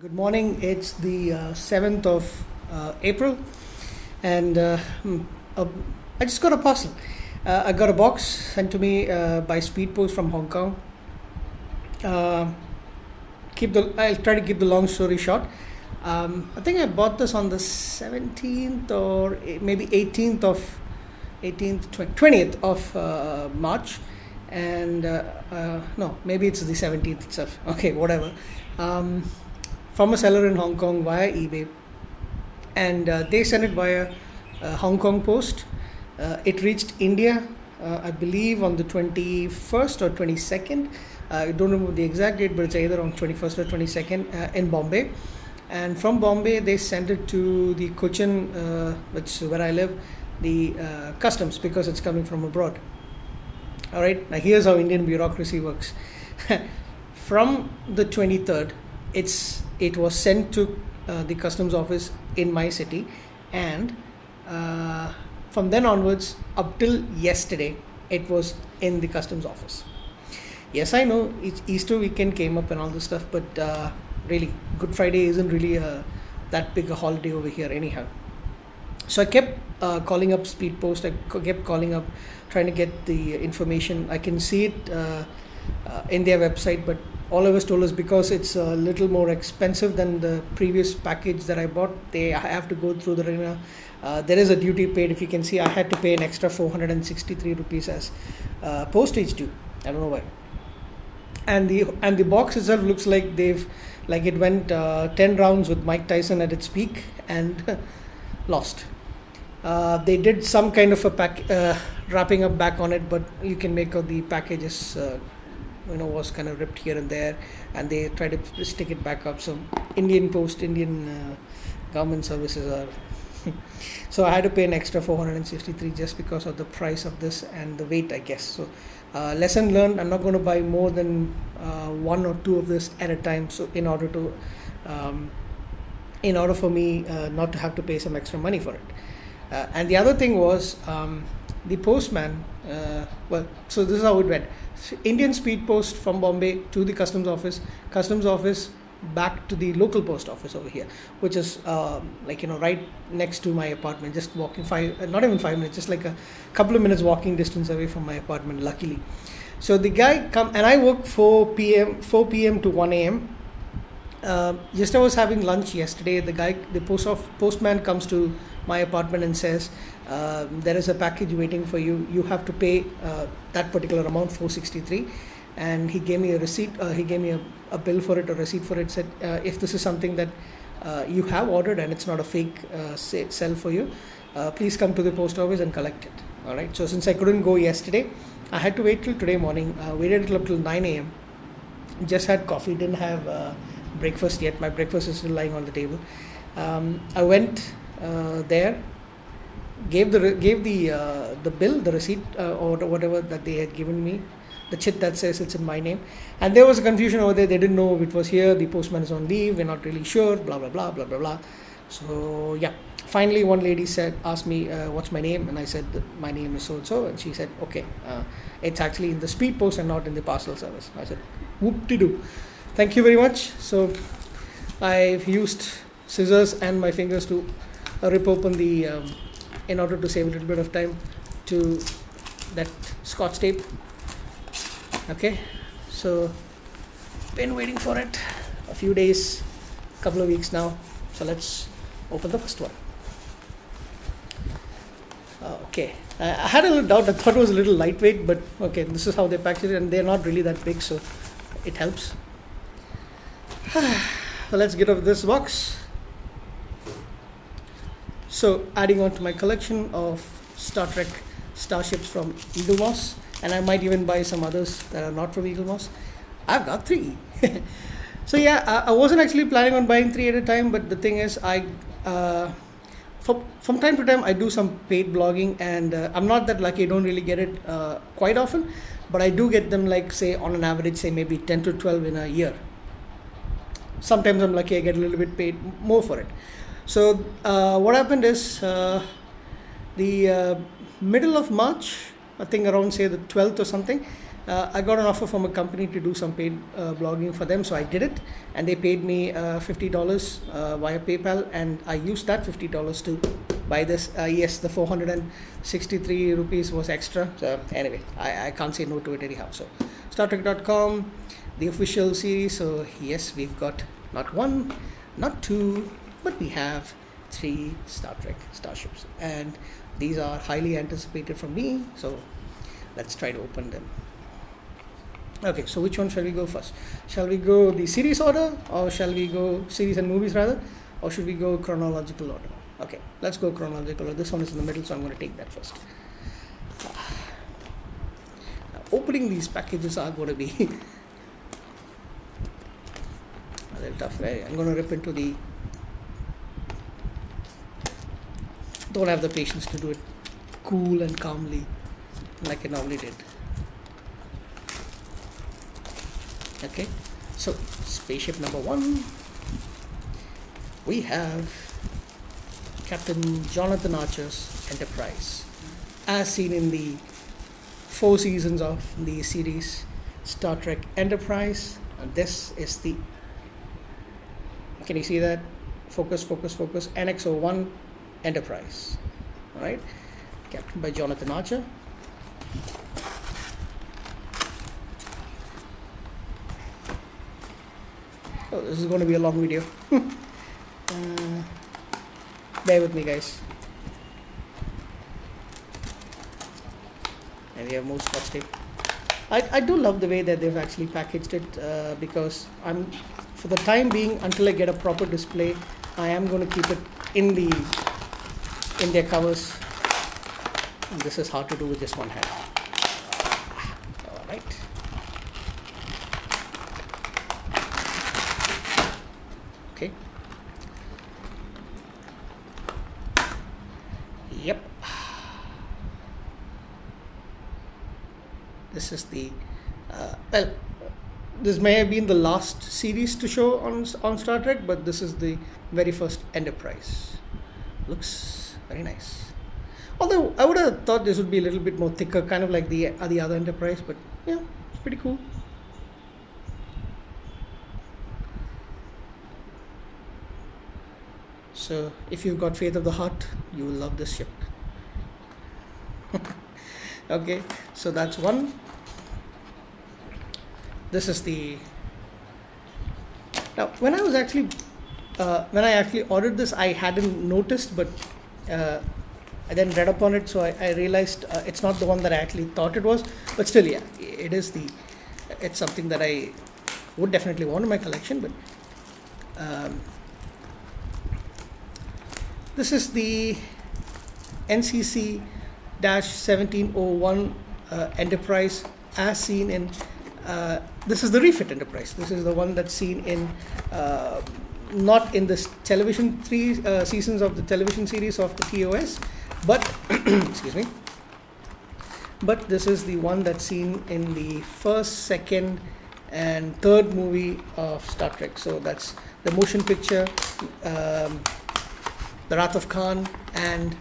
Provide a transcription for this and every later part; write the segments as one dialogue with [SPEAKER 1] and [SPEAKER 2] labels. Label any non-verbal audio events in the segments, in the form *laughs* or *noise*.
[SPEAKER 1] good morning. It's the uh, 7th of uh, April, and uh, hmm, uh, I just got a parcel. Uh, I got a box sent to me uh, by Speed Post from Hong Kong. Uh, keep the. I'll try to keep the long story short. Um, I think I bought this on the 17th or maybe 18th of 18th, 20th of uh, March, and uh, uh, no, maybe it's the 17th itself. *laughs* Okay, whatever. Um, from a seller in Hong Kong via eBay, and uh, they sent it via uh, Hong Kong Post. Uh, it reached India, uh, I believe, on the 21st or 22nd. Uh, I don't remember the exact date, but it's either on 21st or 22nd uh, in Bombay. And from Bombay, they sent it to the Cochin, which is where I live, the customs because it's coming from abroad. All right, now here's how Indian bureaucracy works. *laughs* from the 23rd, it's it was sent to uh, the customs office in my city, and uh, from then onwards, up till yesterday, it was in the customs office. Yes, I know it's Easter weekend came up and all this stuff, but uh, really, Good Friday isn't really a, that big a holiday over here, anyhow. So I kept uh, calling up Speed Post. I kept calling up, trying to get the information. I can see it uh, uh, in their website, but all I was told us because it's a little more expensive than the previous package that I bought, they have to go through the arena. Uh, there is a duty paid. If you can see, I had to pay an extra 463 rupees as uh, postage due. I don't know why. And the and the box itself looks like they've like it went uh, 10 rounds with Mike Tyson at its peak and *laughs* lost. Uh, they did some kind of a pack uh, wrapping up back on it, but you can make out the packages, uh, you know, was kind of ripped here and there, and they try to stick it back up. So Indian Post, Indian uh, government services are. *laughs* so I had to pay an extra 463 just because of the price of this and the weight, I guess. So uh, lesson learned. I'm not going to buy more than uh, one or two of this at a time. So in order to, um, in order for me uh, not to have to pay some extra money for it. Uh, and the other thing was um, the postman. Uh, well, so this is how it went: Indian Speed Post from Bombay to the customs office, customs office back to the local post office over here, which is um, like you know right next to my apartment, just walking five, uh, not even five minutes, just like a couple of minutes walking distance away from my apartment. Luckily, so the guy come and I work 4 p.m. 4 p.m. to 1 a.m. Uh, just I was having lunch yesterday. The guy, the post postman comes to my apartment and says, uh, "There is a package waiting for you. You have to pay uh, that particular amount, 463." And he gave me a receipt. Uh, he gave me a, a bill for it, a receipt for it. Said, uh, "If this is something that uh, you have ordered and it's not a fake sell for you, please come to the post office and collect it." All right. So since I couldn't go yesterday, I had to wait till today morning. Waited till up till 9 a.m. Just had coffee. Didn't have breakfast yet. My breakfast is still lying on the table. Um, I went uh, there, gave the gave the uh, the bill, the receipt, uh, or whatever that they had given me, the chit that says it's in my name, and there was a confusion over there. They didn't know if it was here. The postman is on leave. We're not really sure. Blah blah blah blah blah blah. So yeah, finally one lady said, asked me uh, what's my name, and I said my name is so and so, and she said, okay, uh, it's actually in the speed post and not in the parcel service. I said, whoop de doo. Thank you very much. So I've used scissors and my fingers to uh, rip open the, um, in order to save a little bit of time, to that scotch tape. Okay, so been waiting for it a few days, a couple of weeks now. So let's open the first one. Okay, I, I had a little doubt. I thought it was a little lightweight, but okay, this is how they package it, and they're not really that big, so it helps. *sighs* let's get off this box. So adding on to my collection of Star Trek starships from Eaglemoss, and I might even buy some others that are not from Eaglemoss. I've got three. *laughs* so yeah, I, I wasn't actually planning on buying three at a time, but the thing is, I uh, from from time to time I do some paid blogging, and uh, I'm not that lucky. I don't really get it uh, quite often, but I do get them like say on an average, say maybe ten to twelve in a year. Sometimes I'm lucky; I get a little bit paid more for it. So uh, what happened is uh, the uh, middle of March, I think around say the 12th or something, uh, I got an offer from a company to do some paid uh, blogging for them, so I did it, and they paid me uh, fifty dollars uh, via PayPal, and I used that fifty dollars to buy this. Yes, the four hundred and sixty-three rupees was extra. So anyway, I, I can't say no to it anyhow. So StarTrek.com, the official series. So yes, we've got not one, not two, but we have three Star Trek starships, and these are highly anticipated from me. So let's try to open them. Okay, so which one shall we go first? Shall we go the series order or shall we go series and movies rather? Or should we go chronological order? Okay, let's go chronological order. This one is in the middle, so I'm going to take that first. Now, opening these packages are going to be *laughs* tough. Right? I'm going to rip into the. Don't have the patience to do it cool and calmly like I normally did. okay so spaceship number one we have captain jonathan archer's enterprise as seen in the four seasons of the series star trek enterprise and this is the can you see that focus focus focus nx01 enterprise all right Captain by jonathan archer Oh, this is going to be a long video. *laughs* uh, bear with me, guys. And we have more scotch. I, I do love the way that they've actually packaged it uh, because I'm, for the time being, until I get a proper display, I am going to keep it in the in their covers. And this is hard to do with just one hand. All right. okay yep this is the uh, well this may have been the last series to show on on Star Trek but this is the very first Enterprise looks very nice although I would have thought this would be a little bit more thicker kind of like the uh, the other Enterprise but yeah it's pretty cool So if you've got faith of the heart, you will love this ship. *laughs* okay, so that's one. This is the now when I was actually uh, when I actually ordered this, I hadn't noticed, but uh, I then read upon it, so I, I realized uh, it's not the one that I actually thought it was. But still, yeah, it is the. It's something that I would definitely want in my collection, but. Um, this is the NCC 1701 uh, Enterprise as seen in. Uh, this is the refit Enterprise. This is the one that's seen in. Uh, not in the television three uh, seasons of the television series of the TOS, but *clears throat* excuse me. But this is the one that's seen in the first, second, and third movie of Star Trek. So that's the motion picture. Um, the Wrath of Khan, and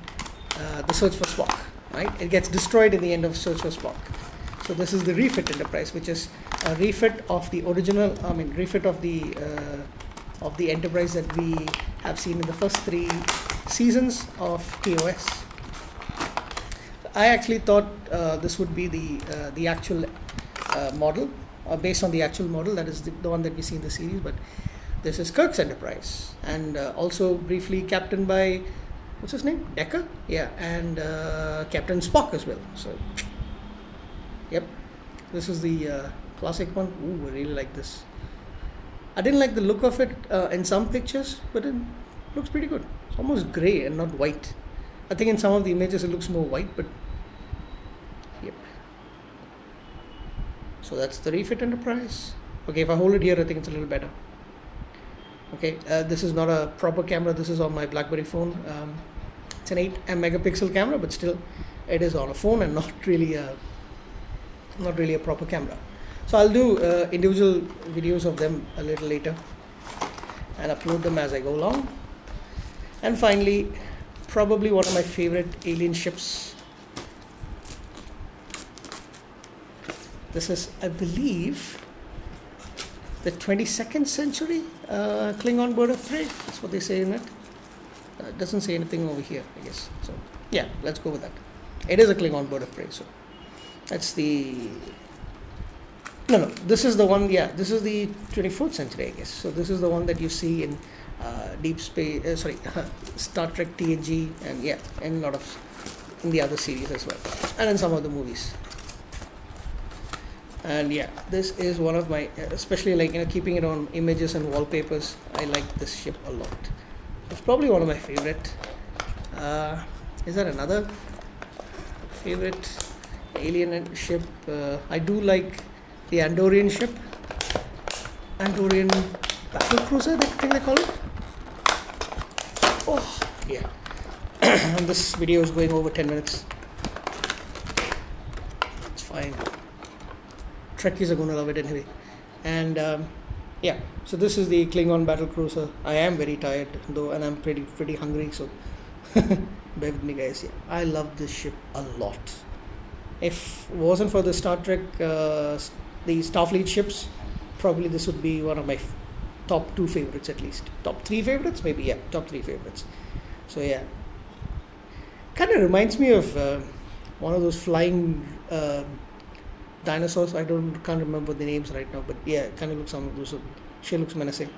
[SPEAKER 1] uh, the Search for Spock. Right? It gets destroyed in the end of Search for Spock. So this is the refit Enterprise, which is a refit of the original. I mean, refit of the uh, of the Enterprise that we have seen in the first three seasons of TOS. I actually thought uh, this would be the uh, the actual uh, model, or based on the actual model that is the, the one that we see in the series, but this is Kirk's Enterprise, and uh, also briefly captained by what's his name? Decker, yeah, and uh, Captain Spock as well. So, yep, this is the uh, classic one. Ooh, I really like this. I didn't like the look of it uh, in some pictures, but it looks pretty good. It's almost grey and not white. I think in some of the images it looks more white, but yep. So that's the refit Enterprise. Okay, if I hold it here, I think it's a little better okay uh, this is not a proper camera this is on my blackberry phone um, it's an 8 megapixel camera but still it is on a phone and not really a not really a proper camera so i'll do uh, individual videos of them a little later and upload them as i go along and finally probably one of my favorite alien ships This is, I believe, the 22nd century uh, Klingon bird of prey. That's what they say in it. Uh, doesn't say anything over here, I guess. So, yeah, let's go with that. It is a Klingon bird of prey. So, that's the. No, no, this is the one, yeah, this is the 24th century, I guess. So, this is the one that you see in uh, Deep Space, uh, sorry, *laughs* Star Trek TNG, and yeah, and a lot of in the other series as well, and in some of the movies and yeah this is one of my especially like you know keeping it on images and wallpapers i like this ship a lot it's probably one of my favorite uh, is there another favorite alien ship uh, i do like the andorian ship andorian battle cruiser i think they call it oh yeah *coughs* and this video is going over 10 minutes it's fine Trekkies are going to love it anyway. And um, yeah, so this is the Klingon battle cruiser. I am very tired though, and I'm pretty pretty hungry. So *laughs* bear with me, guys. Yeah, I love this ship a lot. If it wasn't for the Star Trek, uh, the Starfleet ships, probably this would be one of my f- top two favorites at least. Top three favorites, maybe. Yeah, top three favorites. So yeah, kind of reminds me of uh, one of those flying. Uh, dinosaurs. I don't can't remember the names right now, but yeah, kind of looks some of those. She looks menacing.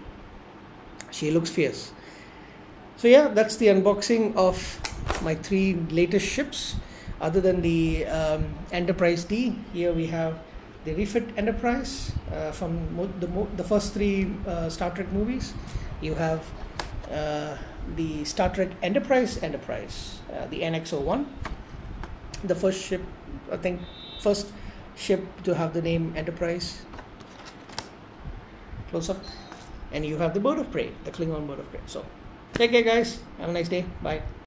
[SPEAKER 1] She looks fierce. So yeah, that's the unboxing of my three latest ships. Other than the um, Enterprise D, here we have the refit Enterprise uh, from the the first three uh, Star Trek movies. You have uh, the Star Trek Enterprise Enterprise, uh, the NX-01. The first ship, I think, first ship to have the name Enterprise. Close up. And you have the bird of prey, the Klingon bird of prey. So, take care, guys. Have a nice day. Bye.